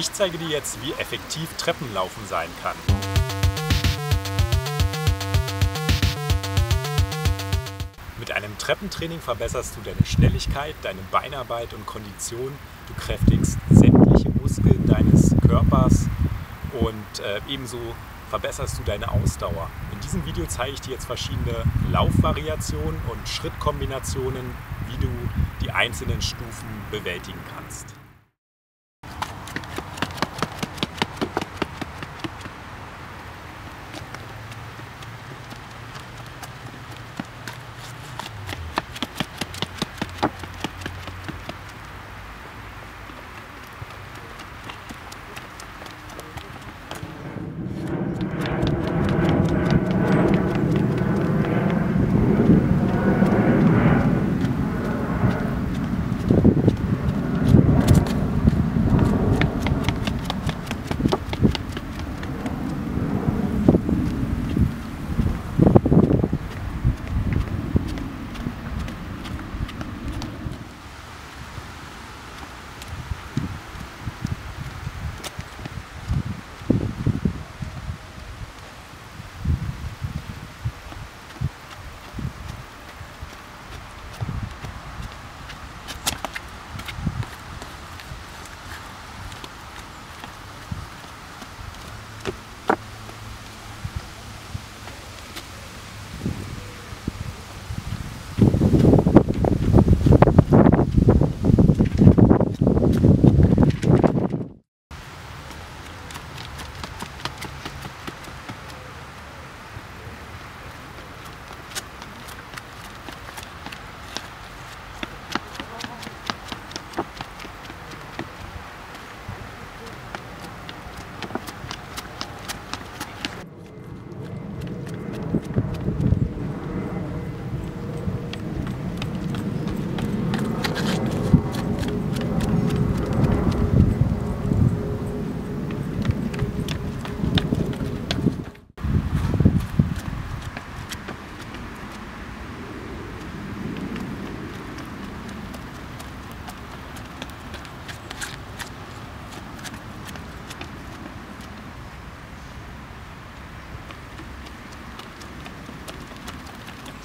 Ich zeige dir jetzt, wie effektiv Treppenlaufen sein kann. Mit einem Treppentraining verbesserst du deine Schnelligkeit, deine Beinarbeit und Kondition. Du kräftigst sämtliche Muskeln deines Körpers und äh, ebenso verbesserst du deine Ausdauer. In diesem Video zeige ich dir jetzt verschiedene Laufvariationen und Schrittkombinationen, wie du die einzelnen Stufen bewältigen kannst.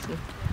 Thank you.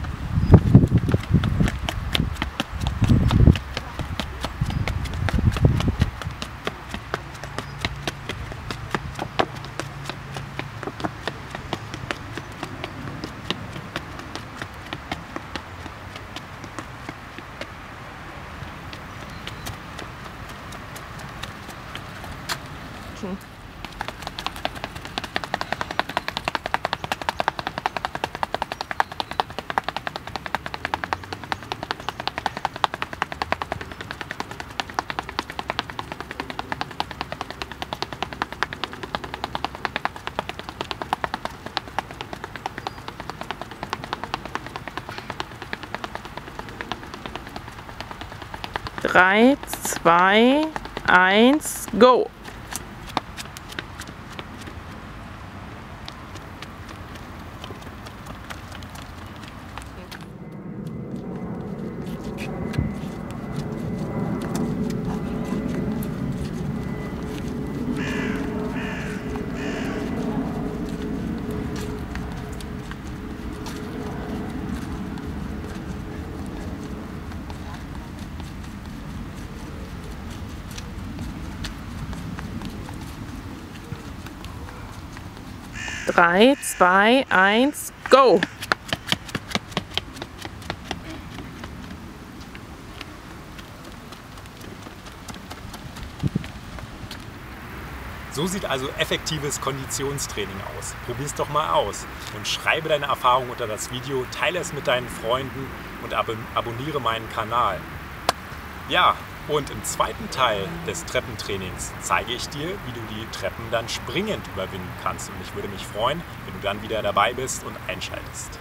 3, 2, 1, go! Drei, zwei, eins, go! So sieht also effektives Konditionstraining aus. Probier es doch mal aus und schreibe deine Erfahrungen unter das Video, teile es mit deinen Freunden und ab abonniere meinen Kanal. Ja, und im zweiten Teil des Treppentrainings zeige ich dir, wie du die Treppen dann springend überwinden kannst. Und ich würde mich freuen, wenn du dann wieder dabei bist und einschaltest.